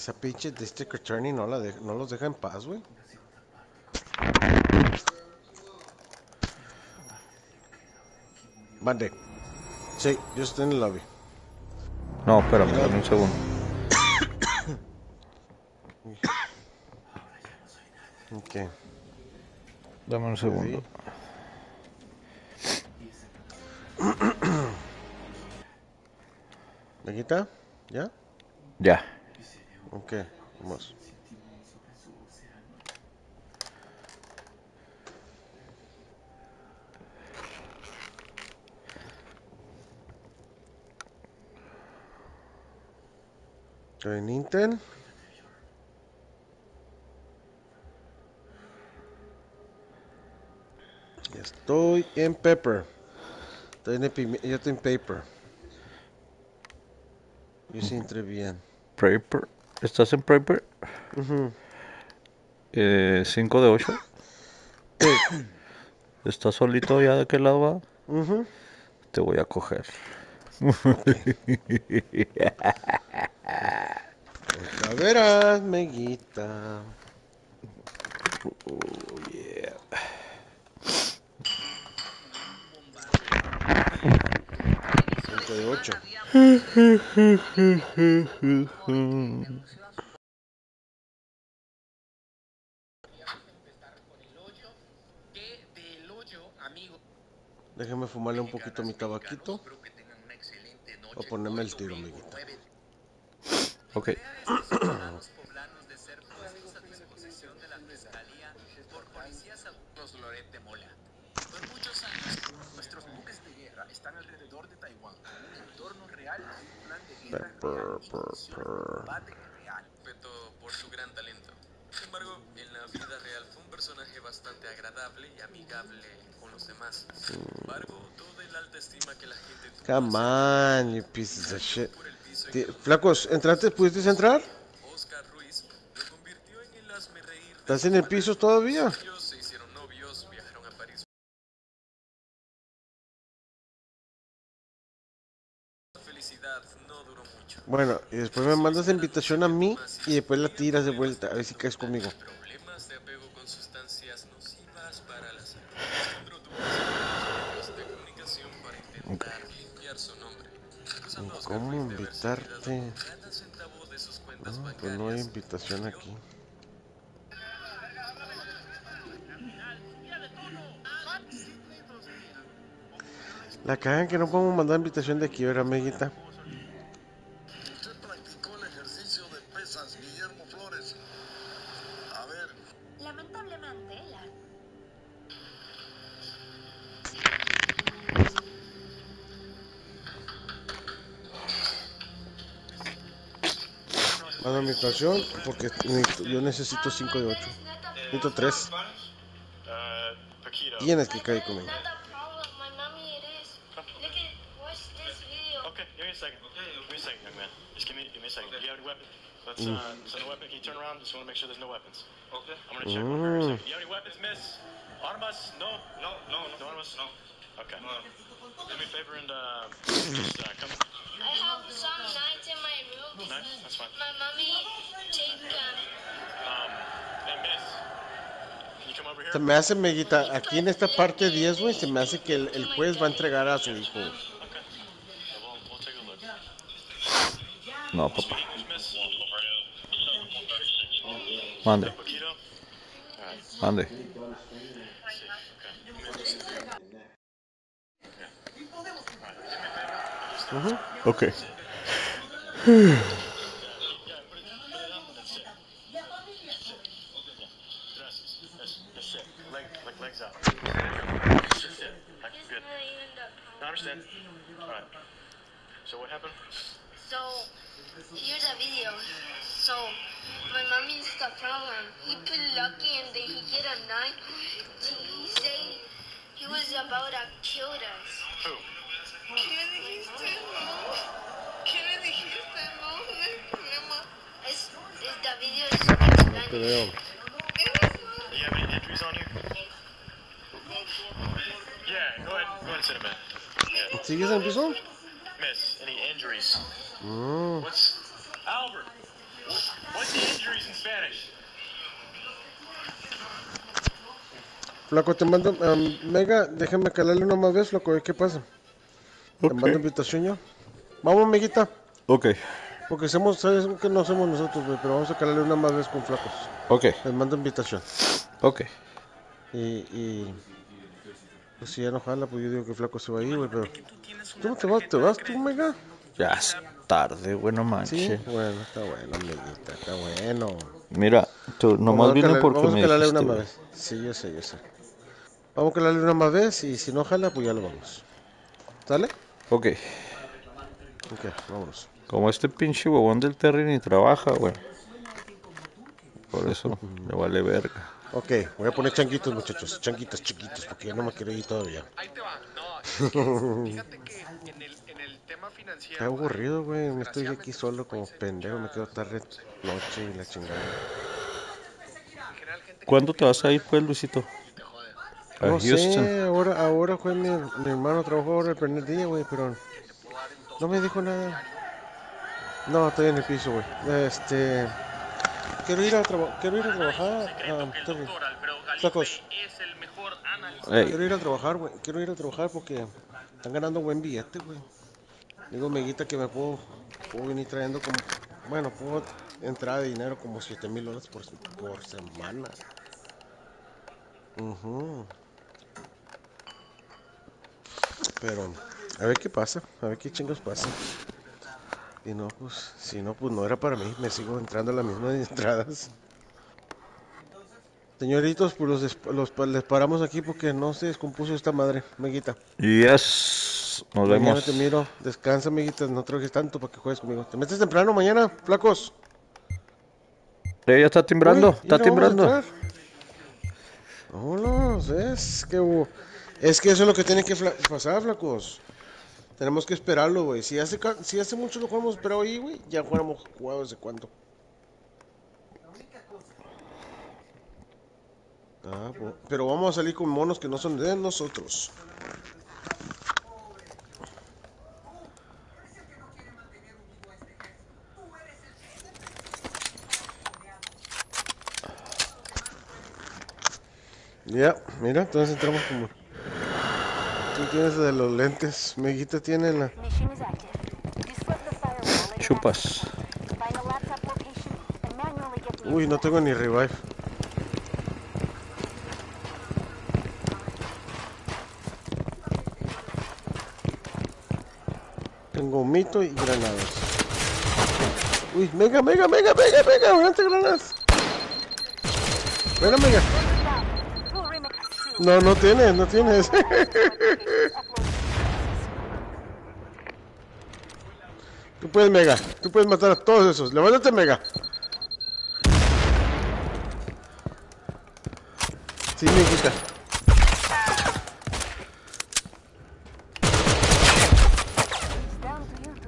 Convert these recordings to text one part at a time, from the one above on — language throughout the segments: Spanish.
Esa pinche District Attorney no, la de- no los deja en paz, güey. Mande. Sí, yo estoy en el lobby. No, espérame, dame un segundo. Ok. Dame un segundo. ¿Meguita? ¿Ya? Ya. Ok, vamos. En Intel. Estoy en Pepper. Estoy en ya estoy en Paper. Yo entré bien. Paper. ¿Estás en Paper? Eh, 5 de 8. ¿Estás solito ya de qué lado va? Ujú. Te voy a coger. Ya verás, Meguita. Oh, yeah. De ocho. Déjeme fumarle un poquito mi tabaquito. O ponerme el tiro, Meguita. Ok. Por muchos años, nuestros buques de guerra están alrededor de Taiwán, un entorno real y un plan de guerra real y condiciones de combate real. respeto por su gran talento. Sin embargo, en la vida real fue un personaje bastante agradable y amigable con los demás. Sin embargo, toda la alta estima que la gente tuvo Come on, you pieces of shit. el Flacos, ¿entraste? ¿Pudiste entrar? Oscar Ruiz lo convirtió en el hazme reír de ¿Estás en el piso todavía? Bueno, y después me mandas invitación a mí y después la tiras de vuelta. A ver si caes conmigo. ¿Cómo invitarte? No, pues no hay invitación aquí. La cagan que no podemos mandar invitación de aquí, ¿verdad, amiguita? Manda invitación porque necesito- yo necesito 5 de 8. Necesito 3. Tienes que caer conmigo. Not the Okay, second. Do me a favor and, uh, just, uh, come. I have some nights in my room because that's fine. my mommy take um, Um, hey, miss. Can you come over here? Se me hace, Meguita, aquí en esta parte 10, güey, se me hace que el, el juez va a entregar a su hijo. Okay. Yeah, we'll, we'll take a look. No, papá. Mande, mande. Understand. Alright. So what happened? So here's a video. So my mommy's the problem. He put lucky and then he get a knife. He say he was about to kill us. Who? Kennedy Houston, no. Kennedy Houston, no. It's, it's the video is Te Spanish. veo. Do you have any injuries on you? Yeah, go ahead. Go ahead and sit. Yeah. ¿Sigues en piso? Miss, any injuries? Mm. What's Albert? What's the injuries in Spanish? Flaco, te mando. am, Mega, déjame calarle una más vez, a ver qué pasa. Te Ok. mando invitación yo. Vamos, amiguita. Ok. Porque somos, sabes que no somos nosotros, güey, pero vamos a calarle una más vez con flacos. Ok. Les mando invitación. Ok. Y, y pues si ya no jala, pues yo digo que flaco se va a ir, güey, pero tú no te vas, te vas tú, mega. Ya es tarde, güey, no Sí, manches. bueno, está bueno, amiguita, está bueno. Mira, tú nomás Vamos a vine calar- porque vamos a me calarle dijiste, una más vez. Sí, yo sé, yo sé. Vamos a calarle una más vez y si no jala, pues ya lo vamos. ¿Sale? Ok. Ok, vámonos. Como este pinche huevón del Terry ni trabaja, güey. Por eso le vale verga. Ok, voy a poner changuitos, muchachos. Changuitos chiquitos, porque yo no me quiero ir todavía. Ahí te va. No, es que fíjate que en el, en el tema financiero. Qué aburrido, güey. Me estoy aquí solo como pendejo. Me quedo tarde noche y la chingada. ¿Cuándo te vas a ir, pues, Luisito? A No Houston. sé, ahora, ahora fue mi, mi hermano trabajó ahora el primer día, güey, pero no me dijo nada. No, estoy en el piso, güey. Este, quiero ir a trabajar, quiero ir a trabajar. ah, Terry. Flacos, Es el mejor analista. Ey, quiero ir a trabajar, güey. Quiero ir a trabajar porque están ganando buen billete, güey. Digo, meguita que me puedo, puedo venir trayendo como, bueno, puedo entrar de dinero como 7 mil dólares por, por semana. Ujú. Pero, a ver qué pasa, a ver qué chingos pasa. Y no, pues, si no, pues no era para mí, me sigo entrando a las mismas entradas. Señoritos, pues los, los les paramos aquí porque no se descompuso esta madre, meguita. yes. Nos Mañana vemos. te miro, descansa, amiguitas, no trabajes tanto para que juegues conmigo. ¿Te metes temprano mañana, flacos? Ya está timbrando, Uy, está timbrando. Vámonos, es que hubo- es que eso es lo que tiene que pasar, flacos. Tenemos que esperarlo, güey. Si hace si hace mucho lo jugamos esperado ahí, güey, ya jugamos jugado desde cuándo. Ah, pero vamos a salir con monos que no son de nosotros. Ya, mira, entonces entramos como. Tú tienes de los lentes, Meguita tiene la. Chupas. Uy, no tengo ni revive. Tengo mito y granadas. Uy, mega, mega, mega, mega, mega, granadas. Ven, mega. No, no tienes, no tienes. Tú puedes, mega. Tú puedes matar a todos esos. Levántate, mega. Sí, to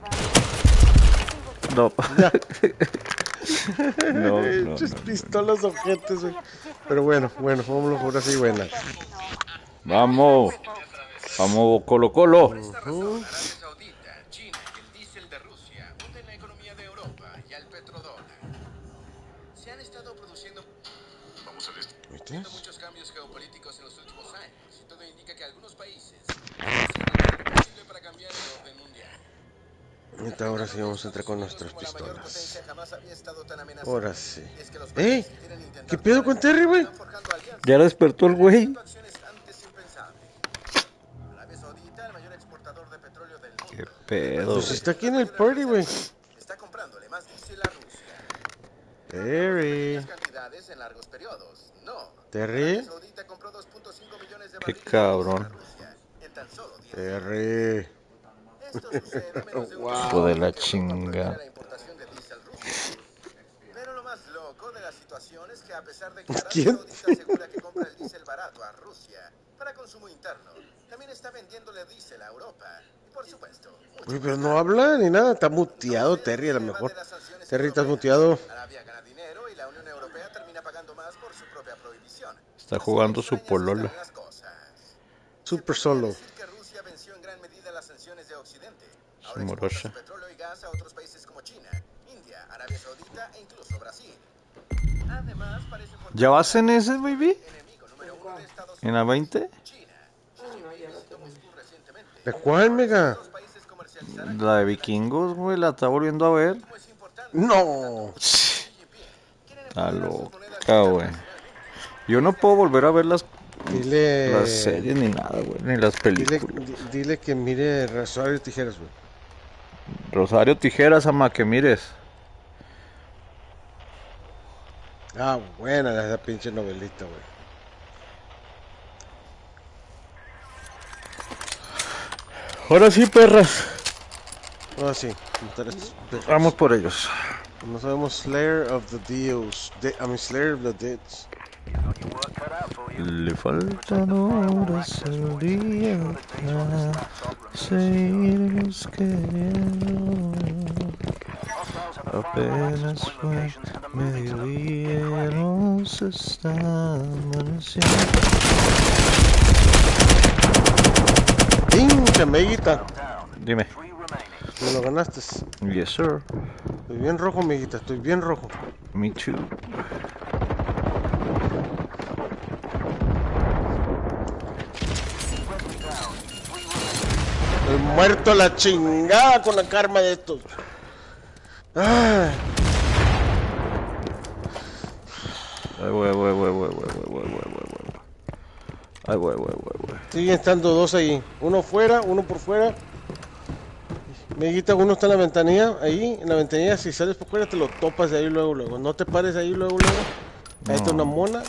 value. No. no, no, no. pistolas ojetes, güey. Pero bueno, bueno, vámonos por así buenas. Vamos. Vamos, Colo Colo. Saudita, China y el diésel de Rusia hunden la economía de Europa y al petrodólar. Se han estado produciendo Vamos a ver. ¿Viste? muchos cambios geopolíticos en los últimos años y todo indica que algunos países están haciendo lo posible para cambiar el orden mundial. Ahorita ahora sí vamos a entrar con nuestras pistolas. Ahora sí. Quieren intentar ¿Qué pedo con Terry, güey? Ya despertó el güey. Qué pedo. Pues está aquí en el party, güey. está comprándole más diésel a Rusia. Terry. Pequeñas cantidades en largos periodos. No. Terry. Arabia Saudita compró 2.5 millones de Qué cabrón. diésel a Rusia en tan solo 10 días. Terry. Hijo de la chinga. prohíbe la importación de diésel ruso. Pero lo más loco de la situación es que a pesar de que Arabia ¿Quién? Saudita asegura que compra el diésel barato a Rusia para consumo interno, también está vendiéndole diésel a Europa. Y por supuesto, Uy, pero no habla ni nada. Está muteado Terry a lo mejor. Terry, estás muteado. Arabia gana dinero y la Unión Europea termina pagando más por su propia prohibición. Está jugando su polola. Super solo. Occidente. Ahora exporta morocha. su petróleo y gas a otros países como China, India, Arabia Saudita e incluso Brasil. Además, parece ¿Ya vas en ese, baby? ¿En la 20? China. Xi Jinping visitó Moscú recientemente. ¿De cuál, mega? La de vikingos, güey, la está volviendo a ver. No. Está loca, güey. Yo no puedo volver a ver las, Dile. las series ni nada, güey, ni las películas. di- dile que mire Rosario Tijeras, güey. Rosario Tijeras, ama, que mires. Ah, buena esa pinche novelita, güey. Ahora sí, perras. Ah, sí. Vamos por ellos. No sabemos Slayer of the Deus. De, I mean, Slayer of the Deads. Le faltan horas al día para seguirnos queriendo. Apenas fue mediodía, nos está amaneciendo. Pinche meguita. Dime. Me lo ganaste. Yes, sir. Estoy bien rojo, meguita. Estoy bien rojo. Me too. Muerto la chingada con la karma de estos. Ay, Ay, güey, güey, güey, güey, güey, güey, güey, güey. Ay, güey, güey, güey, güey. siguen estando dos ahí. Uno fuera, uno por fuera. Meguita, uno está en la ventanilla. Ahí, en la ventanilla. Si sales por fuera, te lo topas de ahí luego, luego. No te pares ahí luego, luego. Ahí está una mona.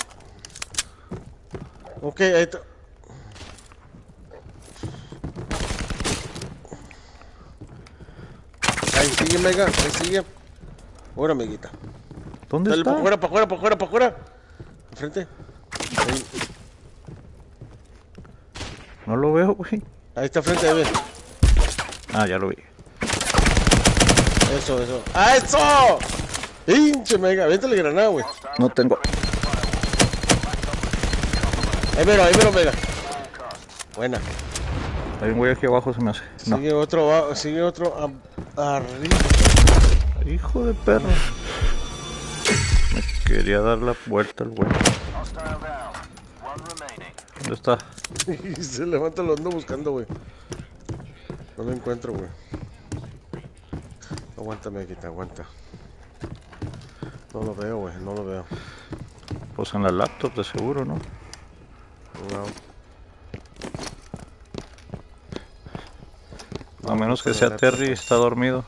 Ok, ahí está. Ahí sigue, Mega. Ahí sigue. Ahora, Meguita. ¿Dónde Dale para está? afuera, para afuera, para afuera, para afuera. Enfrente. Ahí, No lo veo, güey. ahí está frente, ahí ve. Ah, ya lo vi. Eso, eso. ¡Ah, eso! ¡Pinche mega! Véntale granada, güey. No tengo. Ahí mero, ahí mero, mega. Buena. Hay un güey aquí abajo, se me hace. No. Sigue otro, sigue otro arriba. Hijo de perro. Me quería dar la vuelta el güey. ¿Dónde está? Se levanta, lo ando buscando, güey. No lo encuentro, güey. Aguanta, meguita, aguanta. No lo veo, güey, no lo veo. Pues en la laptop, de seguro, ¿no? No. A menos que sea Terry, está dormido.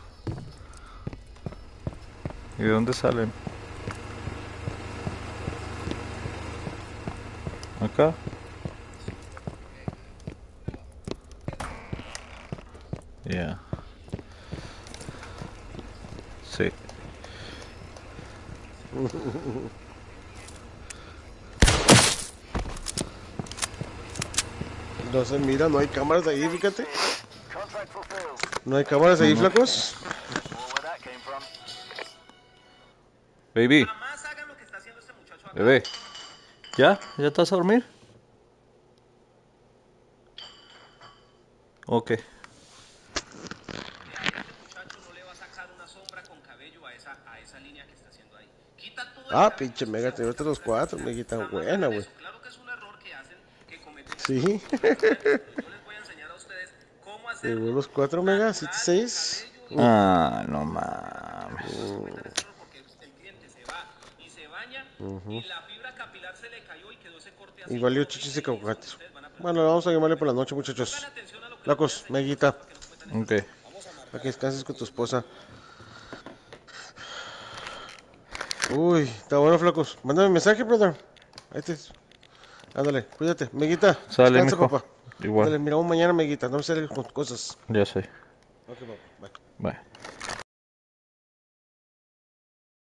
¿Y de dónde salen? ¿Acá? Ya. Sí. No se mira, no hay cámaras ahí, fíjate. ¿No hay cámaras ahí, no, no. flacos? Baby. Bebé. ¿Ya? ¿Ya estás a dormir? Ok. Ah, pinche mega, te vete los cuatro, me quitan buena, güey. Sí. Se llevó los 4 megas, 76. Ah, no mames. Uh -huh. Igual chichis y cacahuates. Bueno, vamos a llamarle por la noche, muchachos. Lacos, meguita. Ok. Para que descanses con tu esposa. Uy, está bueno, flacos. Mándame mensaje, brother. Ahí te. Ándale, cuídate. Meguita. Sale, descansa, papá. Igual. Ándale, miramos mañana, Meguita. No me sales con cosas. Ya sé. Ok. Bye. Bye.